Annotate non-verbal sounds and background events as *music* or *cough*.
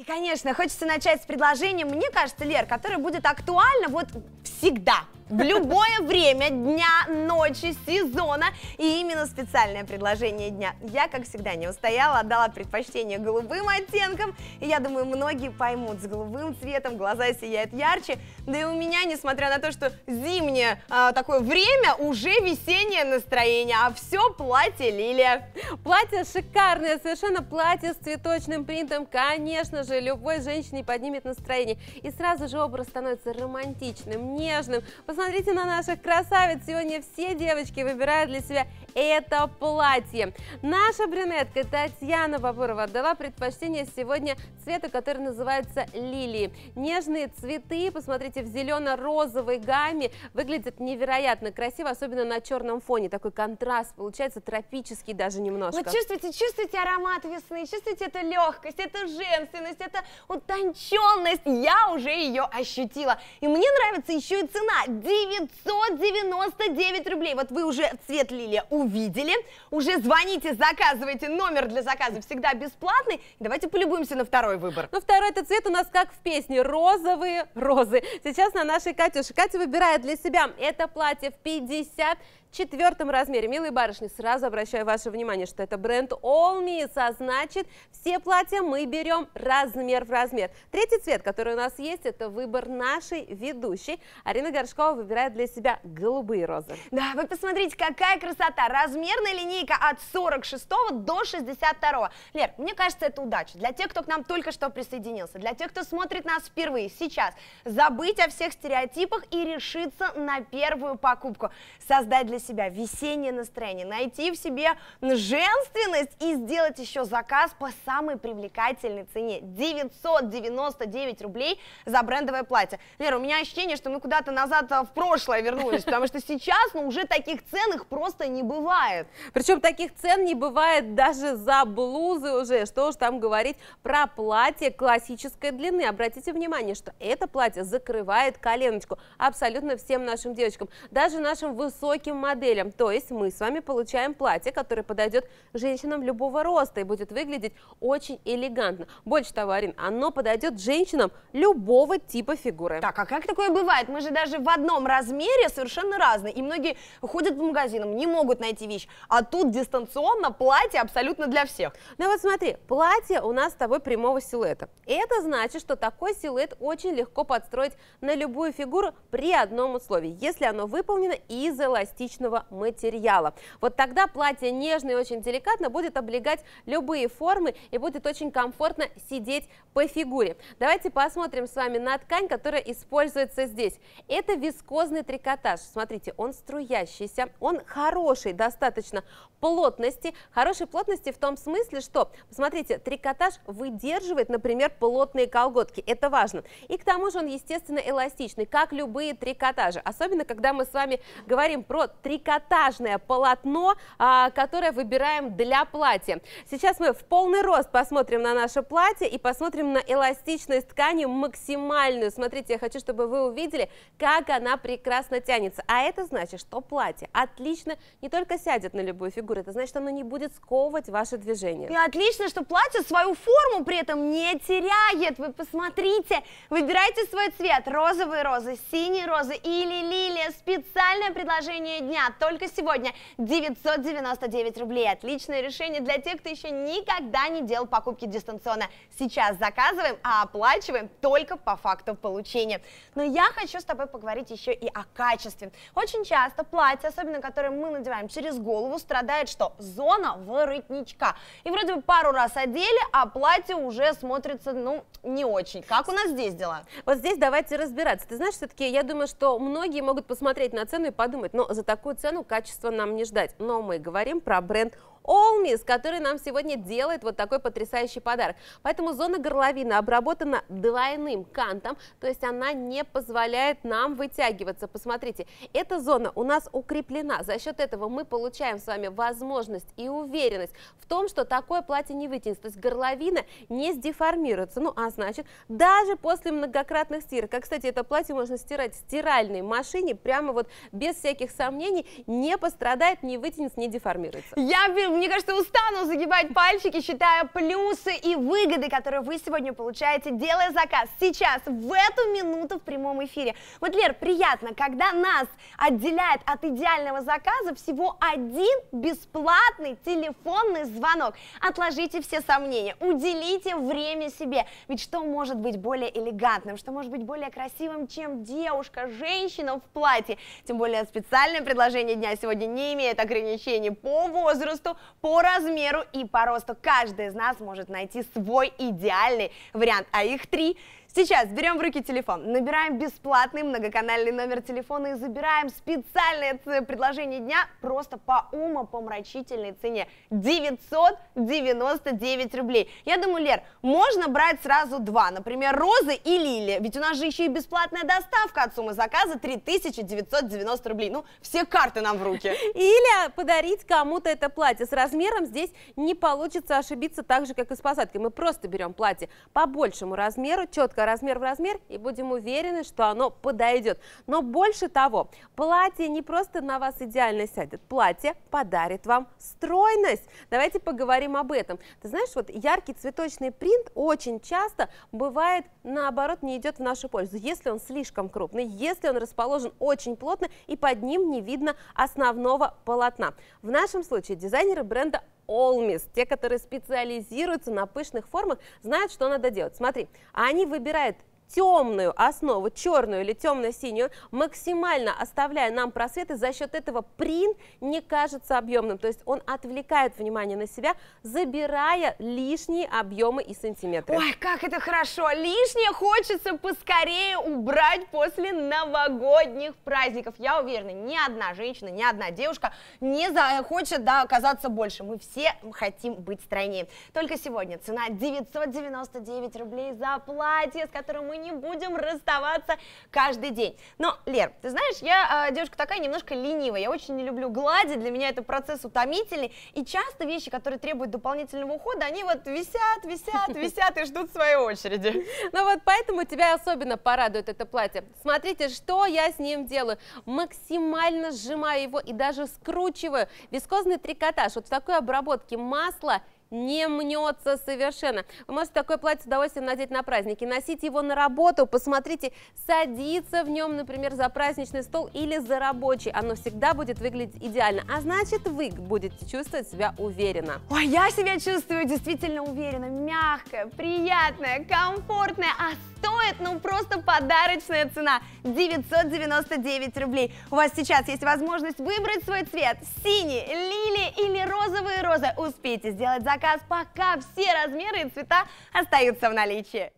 И, конечно, хочется начать с предложения, мне кажется, Лер, которое будет актуально вот всегда в любое время дня, ночи, сезона. И именно специальное предложение дня. Я, как всегда, не устояла, отдала предпочтение голубым оттенкам. И я думаю, многие поймут, с голубым цветом глаза сияют ярче. Да и у меня, несмотря на то, что зимнее а, такое время, уже весеннее настроение, а все платье лилия. Платье шикарное, совершенно платье с цветочным принтом. Конечно же, любой женщине поднимет настроение. И сразу же образ становится романтичным, нежным. На наших красавиц. Сегодня все девочки выбирают для себя это платье. Наша брюнетка Татьяна Бабурова отдала предпочтение сегодня цвету, который называется лилии. Нежные цветы, посмотрите, в зелено-розовой гамме выглядят невероятно красиво, особенно на черном фоне. Такой контраст получается тропический даже немножко. Вот чувствуете, чувствуете аромат весны, чувствуете эту легкость, эту женственность, эту утонченность. Я уже ее ощутила. И мне нравится еще и цена. 999 рублей. Вот вы уже цвет лилия увидели. Уже звоните, заказывайте. Номер для заказа всегда бесплатный. Давайте полюбуемся на второй выбор. Ну, второй это цвет у нас как в песне. Розовые розы. Сейчас на нашей Катюше. Катя выбирает для себя это платье в 50 четвертом размере. Милые барышни, сразу обращаю ваше внимание, что это бренд All Miss, а значит, все платья мы берем размер в размер. Третий цвет, который у нас есть, это выбор нашей ведущей. Арина Горшкова выбирает для себя голубые розы. Да, вы посмотрите, какая красота. Размерная линейка от 46 до 62. Лер, мне кажется, это удача. Для тех, кто к нам только что присоединился, для тех, кто смотрит нас впервые, сейчас, забыть о всех стереотипах и решиться на первую покупку. Создать для себя весеннее настроение, найти в себе женственность и сделать еще заказ по самой привлекательной цене. 999 рублей за брендовое платье. Лера, у меня ощущение, что мы куда-то назад в прошлое вернулись, потому что сейчас ну, уже таких цен их просто не бывает. Причем таких цен не бывает даже за блузы уже. Что уж там говорить про платье классической длины. Обратите внимание, что это платье закрывает коленочку абсолютно всем нашим девочкам, даже нашим высоким моделям. То есть мы с вами получаем платье, которое подойдет женщинам любого роста и будет выглядеть очень элегантно. Больше того, Арин, оно подойдет женщинам любого типа фигуры. Так, а как такое бывает? Мы же даже в одном размере совершенно разные. И многие ходят по магазинам, не могут найти вещь. А тут дистанционно платье абсолютно для всех. Ну вот смотри, платье у нас с тобой прямого силуэта. И это значит, что такой силуэт очень легко подстроить на любую фигуру при одном условии, если оно выполнено из эластичного эластичного материала. Вот тогда платье нежно и очень деликатно будет облегать любые формы и будет очень комфортно сидеть по фигуре. Давайте посмотрим с вами на ткань, которая используется здесь. Это вискозный трикотаж. Смотрите, он струящийся, он хороший достаточно плотности. Хорошей плотности в том смысле, что, посмотрите, трикотаж выдерживает, например, плотные колготки. Это важно. И к тому же он, естественно, эластичный, как любые трикотажи. Особенно, когда мы с вами говорим про трикотажное полотно, а, которое выбираем для платья. Сейчас мы в полный рост посмотрим на наше платье и посмотрим на эластичность ткани максимальную. Смотрите, я хочу, чтобы вы увидели, как она прекрасно тянется. А это значит, что платье отлично не только сядет на любую фигуру, это значит, оно не будет сковывать ваши движения. И отлично, что платье свою форму при этом не теряет. Вы посмотрите, выбирайте свой цвет. Розовые розы, синие розы или лилия. Специальное предложение дня дня, только сегодня 999 рублей. Отличное решение для тех, кто еще никогда не делал покупки дистанционно. Сейчас заказываем, а оплачиваем только по факту получения. Но я хочу с тобой поговорить еще и о качестве. Очень часто платье, особенно которое мы надеваем через голову, страдает что? Зона воротничка. И вроде бы пару раз одели, а платье уже смотрится, ну, не очень. Как у нас здесь дела? Вот здесь давайте разбираться. Ты знаешь, все-таки я думаю, что многие могут посмотреть на цену и подумать, но за такую цену качество нам не ждать. Но мы говорим про бренд Олмис, который нам сегодня делает вот такой потрясающий подарок. Поэтому зона горловины обработана двойным кантом, то есть она не позволяет нам вытягиваться. Посмотрите, эта зона у нас укреплена. За счет этого мы получаем с вами возможность и уверенность в том, что такое платье не вытянется. То есть горловина не сдеформируется. Ну, а значит, даже после многократных стирок, как, кстати, это платье можно стирать в стиральной машине, прямо вот без всяких сомнений, не пострадает, не вытянется, не деформируется. Я мне кажется, устану загибать пальчики, считая плюсы и выгоды, которые вы сегодня получаете, делая заказ сейчас, в эту минуту в прямом эфире. Вот, Лер, приятно, когда нас отделяет от идеального заказа всего один бесплатный телефонный звонок. Отложите все сомнения, уделите время себе. Ведь что может быть более элегантным, что может быть более красивым, чем девушка, женщина в платье? Тем более специальное предложение дня сегодня не имеет ограничений по возрасту, по размеру и по росту. Каждый из нас может найти свой идеальный вариант, а их три – Сейчас берем в руки телефон, набираем бесплатный многоканальный номер телефона и забираем специальное предложение дня просто по умопомрачительной цене 999 рублей. Я думаю, Лер, можно брать сразу два, например, розы и лилия, ведь у нас же еще и бесплатная доставка от суммы заказа 3990 рублей. Ну, все карты нам в руки. *laughs* Или подарить кому-то это платье. С размером здесь не получится ошибиться так же, как и с посадкой. Мы просто берем платье по большему размеру, четко четко размер в размер и будем уверены, что оно подойдет. Но больше того, платье не просто на вас идеально сядет, платье подарит вам стройность. Давайте поговорим об этом. Ты знаешь, вот яркий цветочный принт очень часто бывает наоборот не идет в нашу пользу, если он слишком крупный, если он расположен очень плотно и под ним не видно основного полотна. В нашем случае дизайнеры бренда Olmis, те, которые специализируются на пышных формах, знают, что надо делать. Смотри, они выбирают темную основу, черную или темно-синюю, максимально оставляя нам просветы, за счет этого принт не кажется объемным, то есть он отвлекает внимание на себя, забирая лишние объемы и сантиметры. Ой, как это хорошо! Лишнее хочется поскорее убрать после новогодних праздников. Я уверена, ни одна женщина, ни одна девушка не захочет да, оказаться больше. Мы все хотим быть стройнее. Только сегодня цена 999 рублей за платье, с которым мы не будем расставаться каждый день. Но, Лер, ты знаешь, я э, девушка такая немножко ленивая, я очень не люблю гладить, для меня это процесс утомительный, и часто вещи, которые требуют дополнительного ухода, они вот висят, висят, висят и ждут своей очереди. *laughs* Ну вот поэтому тебя особенно порадует это платье. Смотрите, что я с ним делаю. Максимально сжимаю его и даже скручиваю. Вискозный трикотаж. Вот в такой обработке масла не мнется совершенно. Вы можете такое платье с удовольствием надеть на праздники, носить его на работу, посмотрите, садиться в нем, например, за праздничный стол или за рабочий. Оно всегда будет выглядеть идеально, а значит вы будете чувствовать себя уверенно. Ой, я себя чувствую действительно уверенно, мягкая, приятная, комфортная, а стоит, ну, просто подарочная цена 999 рублей. У вас сейчас есть возможность выбрать свой цвет синий, лилии или розовые розы. Успейте сделать заказ, пока все размеры и цвета остаются в наличии.